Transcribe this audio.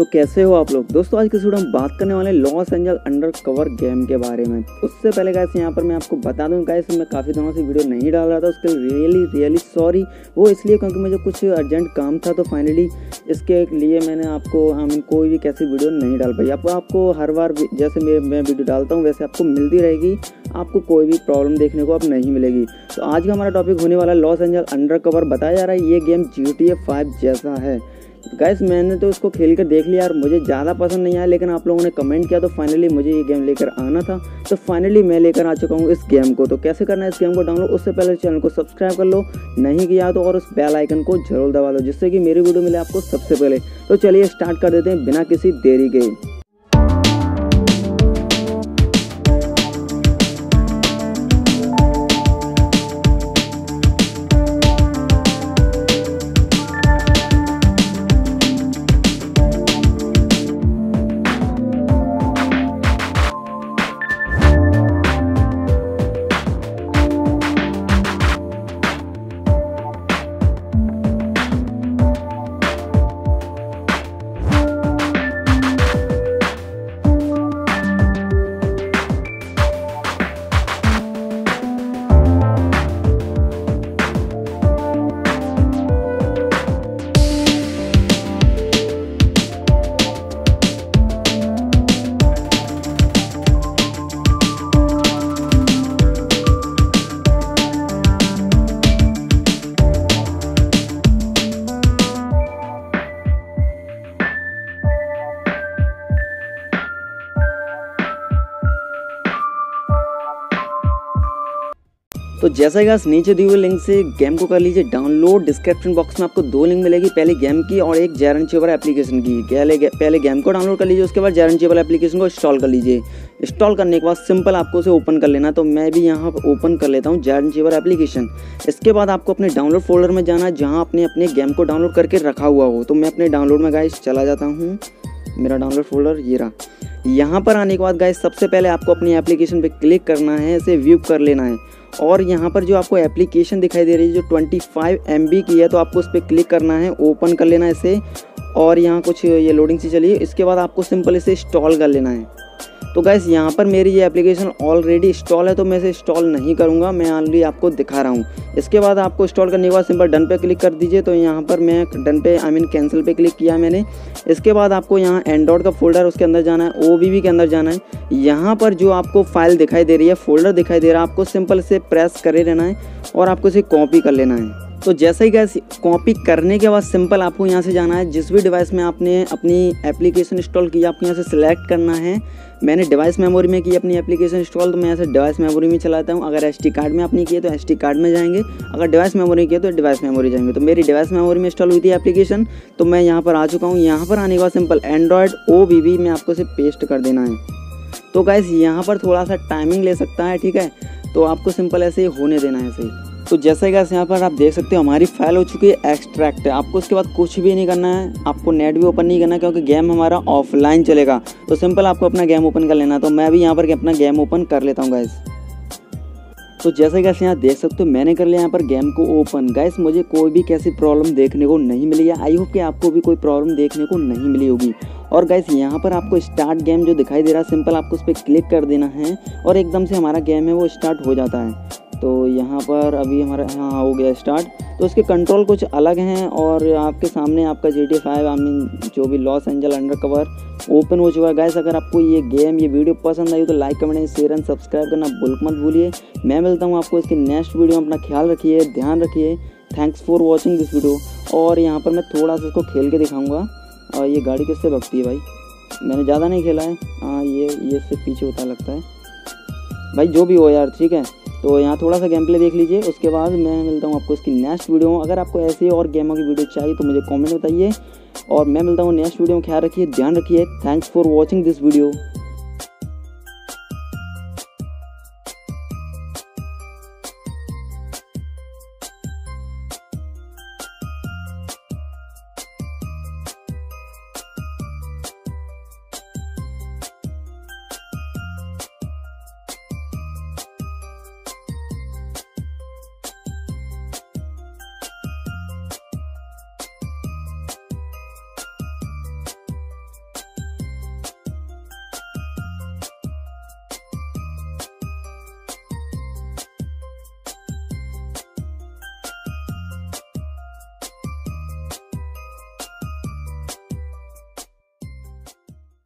तो कैसे हो आप लोग? दोस्तों, आज के वीडियो हम बात करने वाले loss angel under cover game के बारे में। उससे पहले गाइस यहाँ पर मैं आपको बता दूँ गाइस मैं काफ़ी दिनों से वीडियो नहीं डाल रहा था, उसके रियली रियली सॉरी वो इसलिए क्योंकि मुझे कुछ अर्जेंट काम था तो फाइनली इसके लिए मैंने आपको हम कोई भी कैसी वीडियो नहीं डाल पाई। आपको आपको हर बार जैसे मैं वीडियो डालता हूँ, वैसे आपको मिलती रहेगी, आपको कोई भी प्रॉब्लम देखने को अब नहीं मिलेगी। तो आज का हमारा टॉपिक होने वाला लॉस एंजल अंडर कवर बताया जा रहा है ये गेम जी टी जैसा है। गैस मैंने तो इसको खेल कर देख लिया और मुझे ज़्यादा पसंद नहीं आया, लेकिन आप लोगों ने कमेंट किया तो फाइनली मुझे ये गेम लेकर आना था। तो फाइनली मैं लेकर आ चुका हूँ इस गेम को। तो कैसे करना है इस गेम को डाउनलोड उससे पहले चैनल को सब्सक्राइब कर लो, नहीं किया तो और उस बेल आइकन को ज़रूर दबा लो जिससे कि मेरी वीडियो मिले आपको सबसे पहले। तो चलिए स्टार्ट कर देते हैं बिना किसी देरी के। तो जैसा कि नीचे दी हुई लिंक से गेम को कर लीजिए डाउनलोड डिस्क्रिप्शन बॉक्स में आपको दो लिंक मिलेगी, पहले गेम की और एक जैरन चेवर एप्लीकेशन की। पहले पहले गेम को डाउनलोड कर लीजिए, उसके बाद जैरन चेवर एप्लीकेशन को इंस्टॉल कर लीजिए। इंस्टॉल करने के बाद सिंपल आपको उसे ओपन कर लेना तो मैं भी यहाँ ओपन कर लेता हूँ जैरन चेवर एप्लीकेशन इसके बाद आपको अपने डाउनलोड फोल्डर में जाना जहाँ अपने अपने गेम को डाउनलोड करके रखा हुआ हो। तो मैं अपने डाउनलोड में गाइस चला जाता हूँ। मेरा डाउनलोड फोल्डर ये रहा। यहाँ पर आने के बाद गाइस सबसे पहले आपको अपनी एप्लीकेशन पे क्लिक करना है, इसे व्यू कर लेना है। और यहाँ पर जो आपको एप्लीकेशन दिखाई दे रही है, जो 25 फाइव की है तो आपको उस पर क्लिक करना है ओपन कर लेना है इसे। और यहाँ कुछ ये लोडिंग सी चलिए इसके बाद आपको सिंपल इसे इंस्टॉल कर लेना है। तो गैस यहाँ पर मेरी ये एप्लीकेशन ऑलरेडी इंस्टॉल है तो मैं इसे इंस्टॉल नहीं करूँगा, मैं ऑलरेडी आपको दिखा रहा हूँ। इसके बाद आपको इंस्टॉल करने के बाद सिंपल डन पे क्लिक कर दीजिए तो यहाँ पर मैं डन पे आई मीन कैंसिल पे क्लिक किया मैंने। इसके बाद आपको यहाँ एंड्रॉयड का फोल्डर उसके अंदर जाना है ओ के अंदर जाना है। यहाँ पर जो आपको फ़ाइल दिखाई दे रही है फोल्डर दिखाई दे रहा है, आपको सिंपल से प्रेस करे रहना है और आपको इसे कॉपी कर लेना है। तो जैसे ही गैस कॉपी करने के बाद सिंपल आपको यहाँ से जाना है। जिस भी डिवाइस में आपने अपनी एप्लीकेशन इंस्टॉल की आपको यहाँ से सिलेक्ट करना है। मैंने डिवाइस मेमोरी में की अपनी एप्लीकेशन इंस्टॉल तो मैं यहाँ से डिवाइस मेमोरी में चलाता हूँ। अगर एस कार्ड में आपने किया तो एस कार्ड में जाएँगे। अगर डिवाइस मेमोरी किया तो डिवाइस मेमोरी जाएँगे। तो मेरी डिवाइस मेमोरी में इंस्टॉल हुई थी एप्लीकेशन तो मैं यहाँ पर आ चुका हूँ। यहाँ पर आने के बाद सिंपल एंड्रॉयड ओ में आपको इसे पेस्ट कर देना है। तो गैस यहाँ पर थोड़ा सा टाइमिंग ले सकता है, ठीक है? तो आपको सिंपल ऐसे ही होने देना है ऐसे तो जैसे गैस यहाँ पर आप देख सकते हो, हमारी फ़ाइल हो चुकी है एक्सट्रैक्ट आपको उसके बाद कुछ भी नहीं करना है। आपको नेट भी ओपन नहीं करना क्योंकि गेम हमारा ऑफलाइन चलेगा। तो सिंपल आपको अपना गेम ओपन कर लेना तो मैं भी यहाँ पर अपना गेम ओपन कर लेता हूँ गैस तो जैसे गैस यहाँ देख सकते हो, मैंने कर लिया यहाँ पर गेम को ओपन गैस मुझे कोई भी कैसी प्रॉब्लम देखने को नहीं मिली है। आई होप कि आपको भी कोई प्रॉब्लम देखने को नहीं मिली होगी। और गैस यहाँ पर आपको स्टार्ट गेम जो दिखाई दे रहा है सिंपल आपको उस पर क्लिक कर देना है और एकदम से हमारा गेम है वो स्टार्ट हो जाता है। तो यहाँ पर अभी हमारा हाँ हो गया स्टार्ट तो इसके कंट्रोल कुछ अलग हैं और आपके सामने आपका G T five I mean जो भी loss angel under cover open हो चुका है। गैस अगर आपको ये गेम ये वीडियो पसंद आई तो like comment share and subscribe करना भूल मत भूलिए। मैं मिलता हूँ आपको इसकी नेक्स्ट वीडियो में। अपना ख्याल रखिए, ध्यान रखिए। Thanks for watching this video और यहाँ पर मैं थोड़ा सा इसको खेल के दिखाऊँगा। और ये गाड़ी किससे भगती है भाई? मैंने ज़्यादा नहीं खेला है। हाँ ये ये इससे पीछे होता लगता है। भाई, जो भी हो यार, ठीक है? तो यहाँ थोड़ा सा गेम प्ले देख लीजिए। उसके बाद मैं मिलता हूँ आपको इसकी नेक्स्ट वीडियो अगर आपको ऐसे और गेमों की वीडियो चाहिए तो मुझे कॉमेंट बताइए। और मैं मिलता हूँ नेक्स्ट वीडियो में। ख्याल रखिए, ध्यान रखिए। Thanks for watching this video